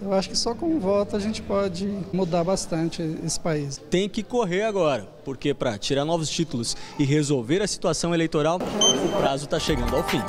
Eu acho que só com o voto a gente pode mudar bastante esse país. Tem que correr agora, porque para tirar novos títulos e resolver a situação eleitoral, o prazo está chegando ao fim.